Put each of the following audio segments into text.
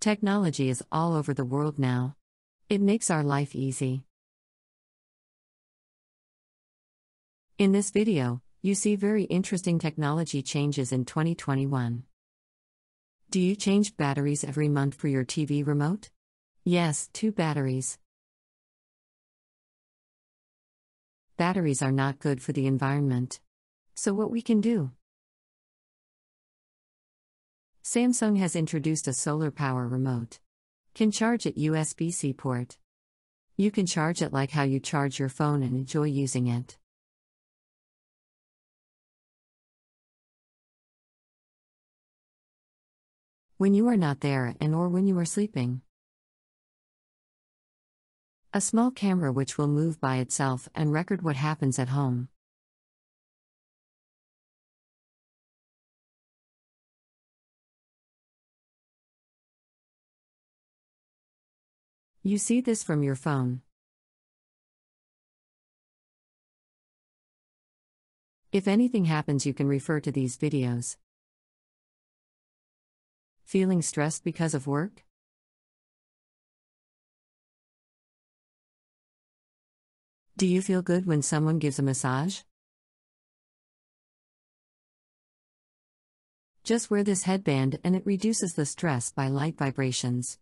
Technology is all over the world now. It makes our life easy. In this video, you see very interesting technology changes in 2021. Do you change batteries every month for your TV remote? Yes, two batteries. Batteries are not good for the environment. So, what we can do? Samsung has introduced a solar power remote. Can charge at USB C port. You can charge it like how you charge your phone and enjoy using it. When you are not there and or when you are sleeping. A small camera which will move by itself and record what happens at home. You see this from your phone. If anything happens, you can refer to these videos. Feeling stressed because of work? Do you feel good when someone gives a massage? Just wear this headband and it reduces the stress by light vibrations.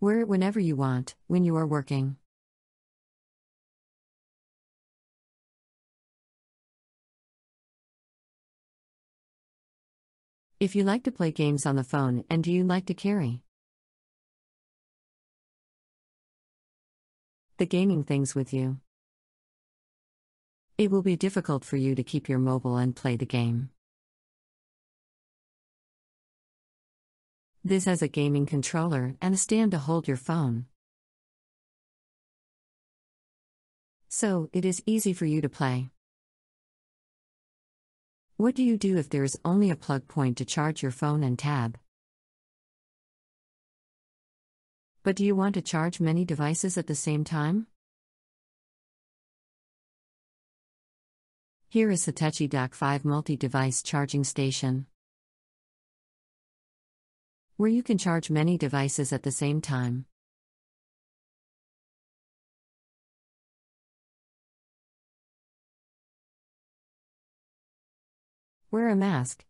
Wear it whenever you want, when you are working. If you like to play games on the phone and do you like to carry the gaming things with you, it will be difficult for you to keep your mobile and play the game. This has a gaming controller and a stand to hold your phone. So, it is easy for you to play. What do you do if there is only a plug point to charge your phone and tab? But do you want to charge many devices at the same time? Here is Satechi Dock 5 multi device charging station where you can charge many devices at the same time. Wear a mask.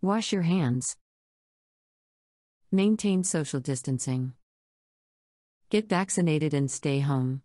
Wash your hands. Maintain social distancing. Get vaccinated and stay home.